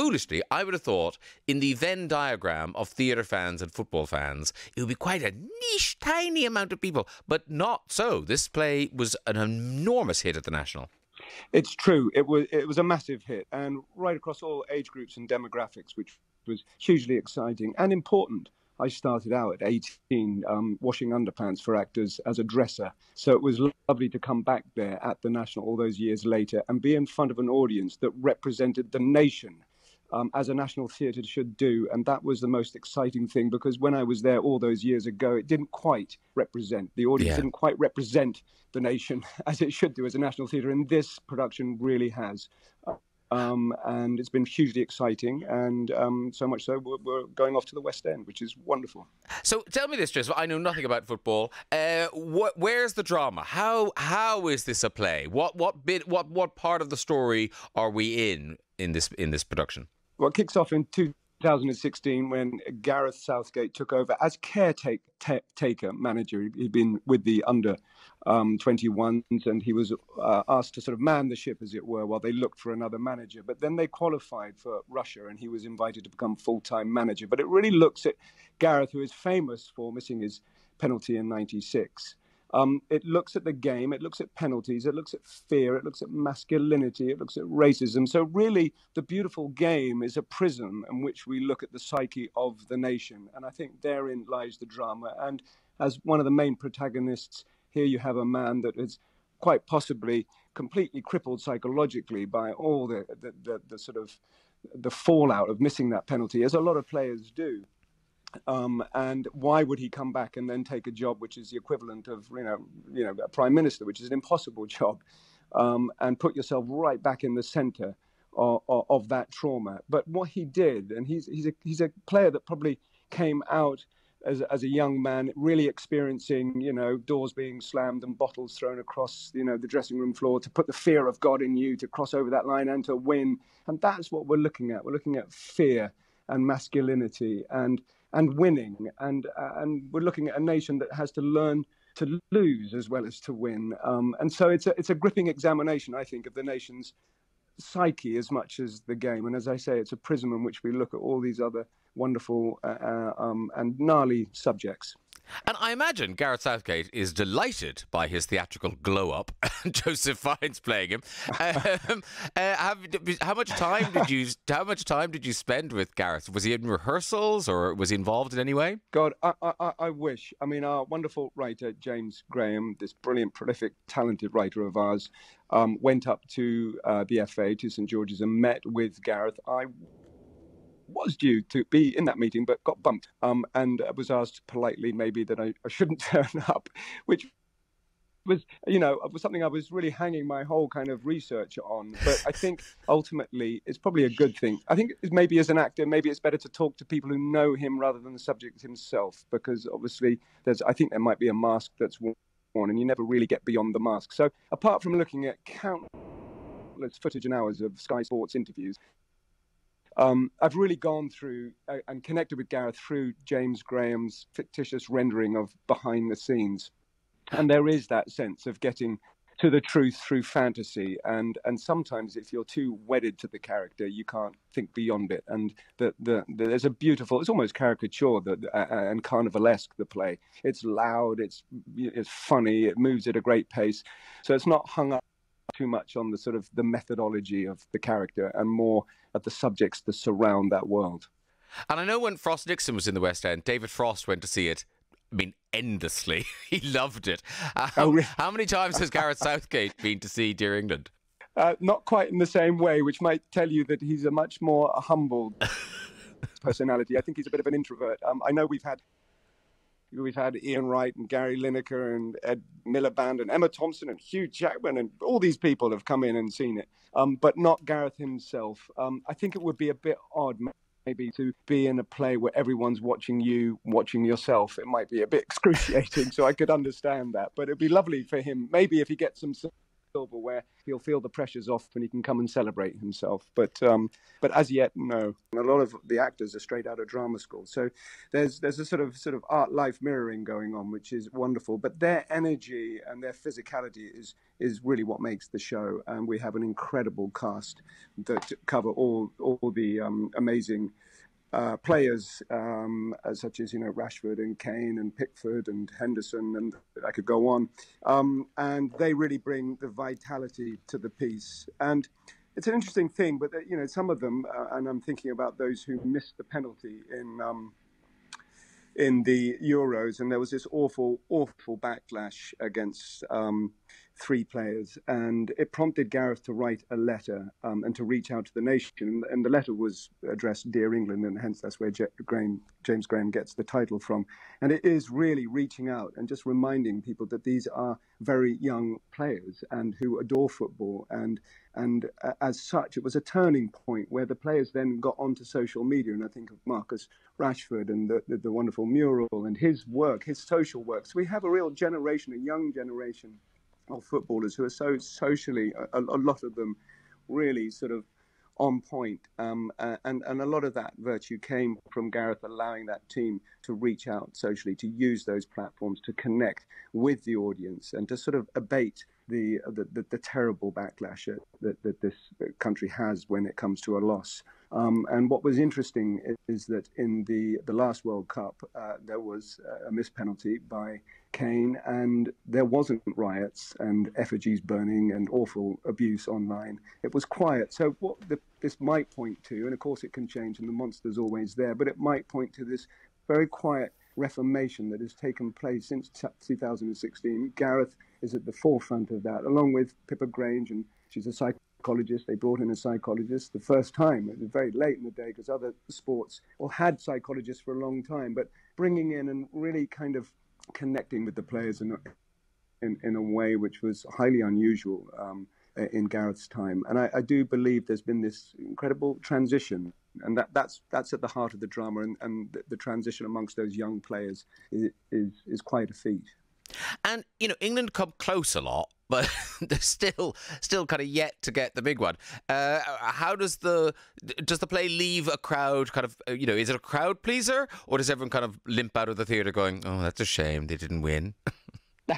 foolishly, I would have thought in the Venn diagram of theatre fans and football fans, it would be quite a niche, tiny amount of people, but not so. This play was an enormous hit at the National. It's true. It was it was a massive hit, and right across all age groups and demographics, which was hugely exciting and important. I started out at 18 um, washing underpants for actors as a dresser. So it was lovely to come back there at the National all those years later and be in front of an audience that represented the nation. Um, as a national theatre should do. And that was the most exciting thing because when I was there all those years ago, it didn't quite represent, the audience yeah. didn't quite represent the nation as it should do as a national theatre. And this production really has. Um, and it's been hugely exciting, and um, so much so we're, we're, going off to the West End, which is wonderful. So tell me this, Joseph. I know nothing about football. Uh, wh- where's the drama? How how is this a play? What what bit what what part of the story are we in in this in this production? Well, kicks off in 2016 when Gareth Southgate took over as caretaker manager. He'd been with the under um, 21s and he was uh, asked to sort of man the ship, as it were, while they looked for another manager. But then they qualified for Russia and he was invited to become full time manager. But it really looks at Gareth, who is famous for missing his penalty in 96. Um, it looks at the game, it looks at penalties, it looks at fear, it looks at masculinity, it looks at racism. So, really, the beautiful game is a prism in which we look at the psyche of the nation. And I think therein lies the drama. And as one of the main protagonists, here you have a man that is quite possibly completely crippled psychologically by all the, the, the, the sort of the fallout of missing that penalty, as a lot of players do. Um, and why would he come back and then take a job which is the equivalent of you know you know a prime minister, which is an impossible job, um, and put yourself right back in the centre of, of, of, that trauma? But what he did, and he's he's a he's a player that probably came out as as a young man, really experiencing you know doors being slammed and bottles thrown across you know the dressing room floor to put the fear of God in you to cross over that line and to win, and that's what we're looking at. We're looking at fear and masculinity and and winning. And uh, and we're looking at a nation that has to learn to lose as well as to win. Um, and so it's a it's a gripping examination, I think, of the nation's psyche as much as the game. And as I say, it's a prism in which we look at all these other wonderful uh, uh um, and gnarly subjects. And I imagine Gareth Southgate is delighted by his theatrical glow up, Joseph Fiennes playing him. Um, uh, have, how much time did you how much time did you spend with Gareth? Was he in rehearsals or was he involved in any way? God, I, I, I wish. I mean, our wonderful writer James Graham, this brilliant, prolific, talented writer of ours, um, went up to uh, the FA to St George's and met with Gareth. I was due to be in that meeting but got bumped um, and was asked politely maybe that I, I shouldn't turn up, which was you know was something I was really hanging my whole kind of research on. But I think ultimately it's probably a good thing. I think maybe as an actor, maybe it's better to talk to people who know him rather than the subject himself, because obviously there's I think there might be a mask that's worn, and you never really get beyond the mask. So apart from looking at countless footage and hours of Sky Sports interviews, um, I've really gone through uh, and connected with Gareth through James Graham's fictitious rendering of behind the scenes. And there is that sense of getting to the truth through fantasy. And and sometimes if you're too wedded to the character you can't think beyond it. And the, the, the there's a beautiful it's almost caricature that uh, and carnivalesque the play. It's loud it's it's funny it moves at a great pace. So it's not hung up too much on the sort of the methodology of the character and more at the subjects that surround that world. And I know when Frost Nixon was in the West End, David Frost went to see it. I mean, endlessly. he loved it. Um, oh, really? How many times has Gareth Southgate been to see Dear England? Uh, not quite in the same way, which might tell you that he's a much more humble personality. I think he's a bit of an introvert. Um, I know we've had we've had Ian Wright and Gary Lineker and Ed Miliband and Emma Thompson and Hugh Jackman and all these people have come in and seen it, um, but not Gareth himself. Um, I think it would be a bit odd maybe to be in a play where everyone's watching you, watching yourself. It might be a bit excruciating, so I could understand that. But it'd be lovely for him, maybe if he gets some silverware, he'll feel the pressure's off and he can come and celebrate himself. But um, but as yet, no. A lot of the actors are straight out of drama school, so there's there's a sort of sort of art life mirroring going on, which is wonderful. But their energy and their physicality is is really what makes the show, and we have an incredible cast that cover all all the um, amazing uh, players um, such as you know Rashford and Kane and Pickford and Henderson and I could go on, um, and they really bring the vitality to the piece. And it's an interesting thing, but you know some of them, uh, and I'm thinking about those who missed the penalty in um, in the Euros, and there was this awful, awful backlash against um, three players, and it prompted Gareth to write a letter um, and to reach out to the nation. And the letter was addressed "Dear England," and hence that's where Graham, James Graham gets the title from. And it is really reaching out and just reminding people that these are very young players and who adore football. And and uh, as such, it was a turning point where the players then got onto social media. And I think of Marcus Rashford and the, the, the wonderful mural and his work, his social work. So we have a real generation, a young generation of footballers who are so socially, a, a lot of them really sort of on point. Um, uh, and, and a lot of that virtue came from Gareth allowing that team to reach out socially, to use those platforms to connect with the audience and to sort of abate the, the, the, the terrible backlash that, that this country has when it comes to a loss. Um, and what was interesting is that in the, the last World Cup, uh, there was a missed penalty by Kane, and there wasn't riots and effigies burning and awful abuse online. It was quiet. So what the, this might point to, and of course it can change, and the monster's always there, but it might point to this very quiet reformation that has taken place since 2016. Gareth is at the forefront of that, along with Pippa Grange, and she's a psychologist. They brought in a psychologist the first time. It was very late in the day because other sports or had psychologists for a long time. But bringing in and really kind of connecting with the players in in, in a way which was highly unusual um, in Gareth's time. And I, I, do believe there's been this incredible transition. And that, that's that's at the heart of the drama, and, and the, the transition amongst those young players is, is is quite a feat. And you know, England come close a lot, but they're still still kind of yet to get the big one. Uh, how does the does the play leave a crowd kind of you know is it a crowd pleaser or does everyone kind of limp out of the theater going oh that's a shame they didn't win?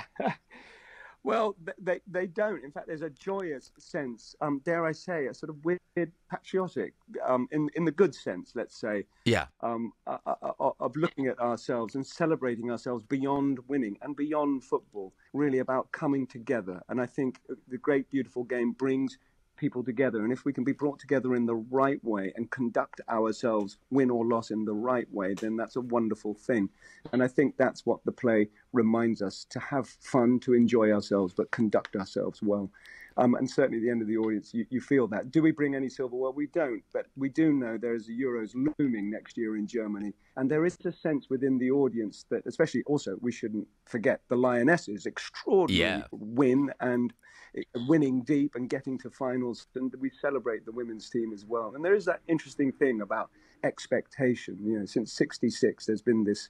Well, they, they don't. In fact, there's a joyous sense, um, dare I say, a sort of weird patriotic, um, in in the good sense, let's say. Yeah. Um, uh, uh, uh, of looking at ourselves and celebrating ourselves beyond winning and beyond football, really about coming together. And I think the great, beautiful game brings people together. And if we can be brought together in the right way and conduct ourselves, win or loss, in the right way, then that's a wonderful thing. And I think that's what the play reminds us to have fun, to enjoy ourselves, but conduct ourselves well. Um, and certainly at the end of the audience, you, you, feel that. Do we bring any silver? Well, we don't, but we do know there is a Euros looming next year in Germany. And there is a sense within the audience that, especially also, we shouldn't forget the Lionesses' extraordinary yeah. win and winning deep and getting to finals. And we celebrate the women's team as well. And there is that interesting thing about expectation. You know, since 66, there's been this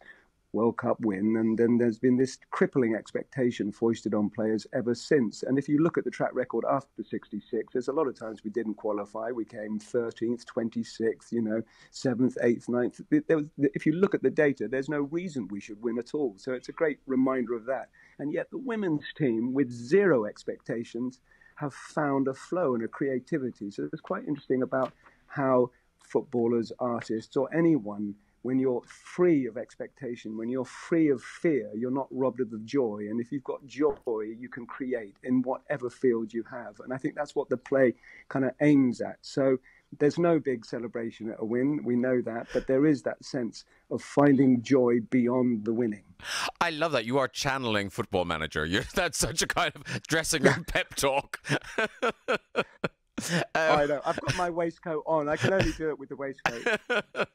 World Cup win, and then there's been this crippling expectation foisted on players ever since. And if you look at the track record after 66, there's a lot of times we didn't qualify. We came 13th, 26th, you know, 7th, 8th, 9th. Was, if you look at the data, there's no reason we should win at all. So it's a great reminder of that. And yet the women's team, with zero expectations, have found a flow and a creativity. So it's quite interesting about how footballers, artists, or anyone when you're free of expectation, when you're free of fear, you're not robbed of the joy. And if you've got joy, you can create in whatever field you have. And I think that's what the play kind of aims at. So there's no big celebration at a win. We know that, but there is that sense of finding joy beyond the winning. I love that you are channeling Football Manager. You're, that's such a kind of dressing room pep talk. Um, I know. I've got my waistcoat on. I can only do it with the waistcoat.